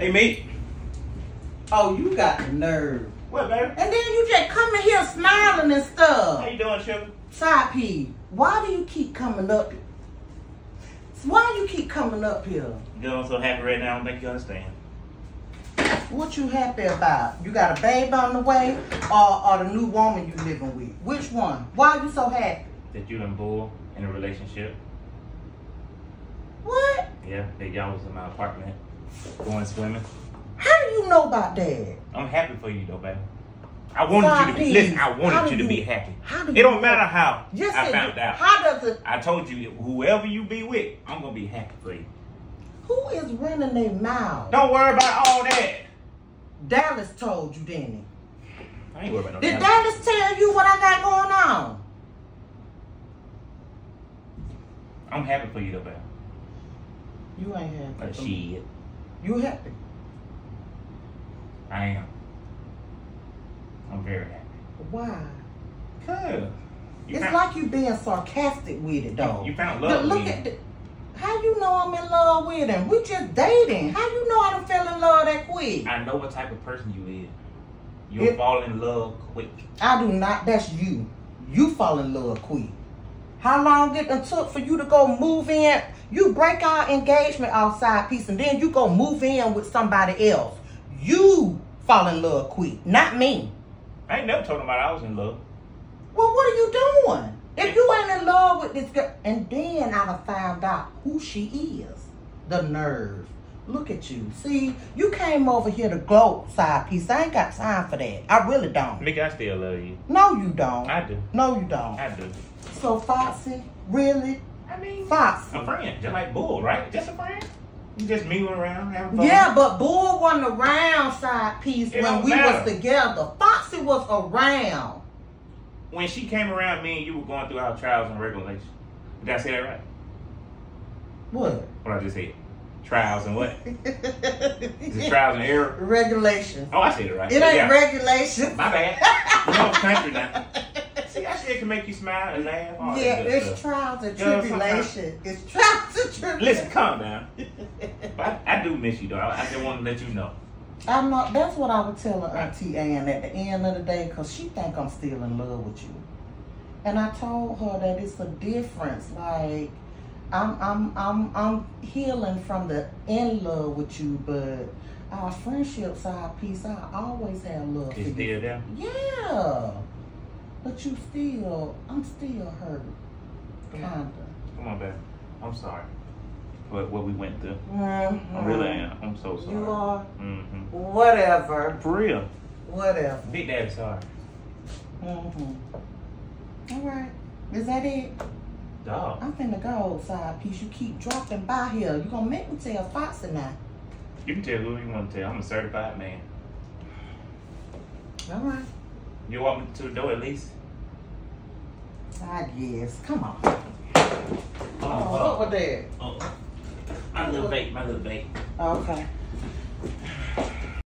Hey, mate. Oh, you got the nerve. What, baby? And then you just come in here smiling and stuff. How you doing, Sugar? Side P, why do you keep coming up? Why do you keep coming up here? Know, I'm so happy right now. I don't think you understand. What you happy about? You got a baby on the way, or, or the new woman you living with? Which one? Why are you so happy? That you and Bull in a relationship. What? Yeah, that y'all was in my apartment going swimming. How do you know about that? I'm happy for you, though, baby. I wanted you to be. Listen, I wanted you to be happy. How do It don't matter how Yes, I found out. How does it? I told you, whoever you be with, I'm gonna be happy for you. Who is running their mouth? Don't worry about all that. Dallas told you, didn't he? I ain't worried about no Did damn- Dallas tell you what I got going on? I'm happy for you, though, baby. You ain't happy. But shit, You happy? I am. I'm very happy. Why? Cause you it's found, like you being sarcastic with it, though. you found love. look at the, how you know I'm in love with him? We just dating. How you know I done fell in love that quick? I know what type of person you is. You'll fall in love quick. I do not. That's you. You fall in love quick. How long did it took for you to go move in? You break our engagement outside piece and then you go move in with somebody else. You fall in love quick, not me. I ain't never told nobody I was in love. Well, what are you doing? If you ain't in love with this girl, and then I done found out who she is. The nerve. Look at you. See, you came over here to gloat side piece. I ain't got time for that. I really don't. Mickey, I still love you. No, you don't. I do. No, you don't. I do. So Foxy, really? I mean, Foxy. a friend, just like Bull, right? Just a friend. You just mewing around, having fun. Yeah, but Bull wasn't around side piece It when we matter. was together. Foxy was around. When she came around, me and you were going through our trials and regulations. Did I say that right? What? What I just said? Trials and what? Is it trials and error? Regulations. Oh, I said it right. It ain't yeah. regulations. My bad. You know, country now. See, that it can make you smile and laugh. All Yeah, it's stuff. trials and tribulation. It's trials and tribulation. Listen, calm down. But I, I do miss you, though. I, I just want to let you know. I'm not. That's what I would tell her Auntie Ann at the end of the day, cause she think I'm still in love with you. And I told her that it's a difference. Like I'm, I'm, I'm, I'm healing from the in love with you, but our friendship side piece, I always have love for It's you. still there. Yeah, but you still, I'm still hurt, Come on. kinda. Come on, babe. I'm sorry for what we went through. I Mhm. really am. I'm so sorry. You are Mm-hmm. whatever, For real. whatever. Big Daddy sorry. Mm-hmm. All right. Is that it? Dog. I'm finna go, side piece. You keep dropping by here. You gonna make me tell Foxy now. You can tell who you want to tell. I'm a certified man. All right. You want me to the door at least? I guess. Come on. Oh, Oh, what was that? oh. My little bait, my little bait. Okay.